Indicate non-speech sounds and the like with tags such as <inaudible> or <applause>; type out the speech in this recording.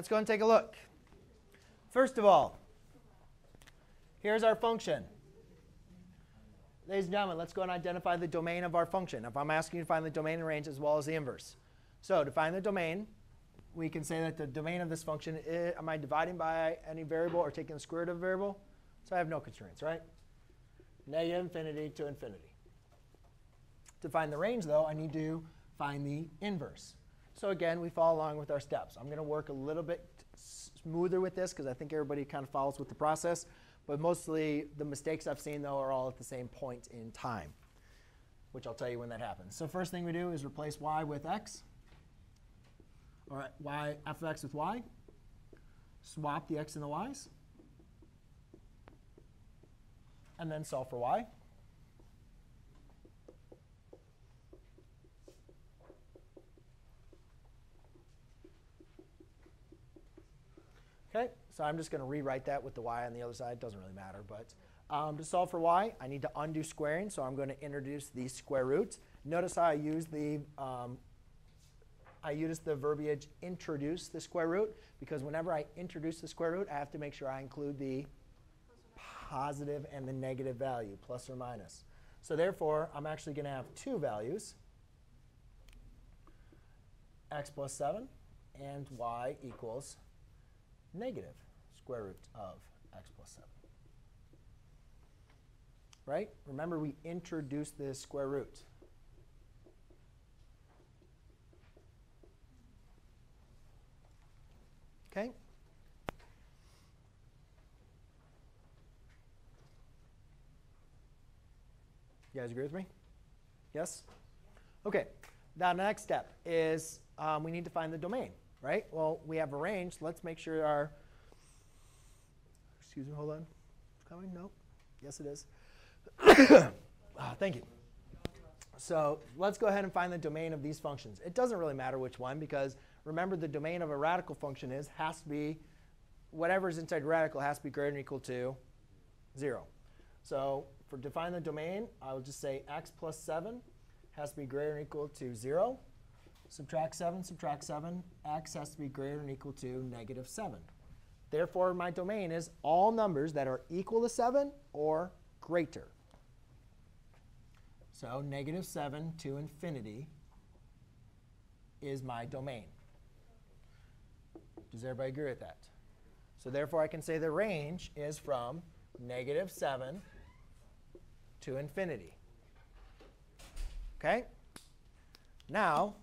let's go and take a look. First of all, here's our function. Ladies and gentlemen, let's go and identify the domain of our function. If I'm asking you to find the domain and range as well as the inverse. So to find the domain, we can say that the domain of this function, is, am I dividing by any variable or taking the square root of a variable? So I have no constraints, right? Negative infinity to infinity. To find the range, though, I need to find the inverse. So again, we follow along with our steps. I'm going to work a little bit smoother with this because I think everybody kind of follows with the process. But mostly the mistakes I've seen, though, are all at the same point in time, which I'll tell you when that happens. So first thing we do is replace y with x, or y f of x with y. Swap the x and the y's. And then solve for y. so I'm just going to rewrite that with the y on the other side. It doesn't really matter, but um, to solve for y, I need to undo squaring, so I'm going to introduce the square roots. Notice how I use the um, I use the verbiage introduce the square root because whenever I introduce the square root, I have to make sure I include the positive and the negative value, plus or minus. So therefore, I'm actually going to have two values, x plus 7 and y equals negative square root of x plus 7. Right? Remember, we introduced this square root. Okay? You guys agree with me? Yes? OK. Now, the next step is um, we need to find the domain right? Well, we have a range. Let's make sure our, excuse me, hold on. It's coming? No? Yes, it is. <coughs> ah, thank you. So let's go ahead and find the domain of these functions. It doesn't really matter which one because remember the domain of a radical function is has to be whatever is inside radical has to be greater than or equal to 0. So for define the domain, I will just say x plus 7 has to be greater than or equal to 0 subtract 7, subtract 7, x has to be greater than or equal to negative 7. Therefore, my domain is all numbers that are equal to 7 or greater. So negative 7 to infinity is my domain. Does everybody agree with that? So therefore, I can say the range is from negative 7 to infinity. OK? Now,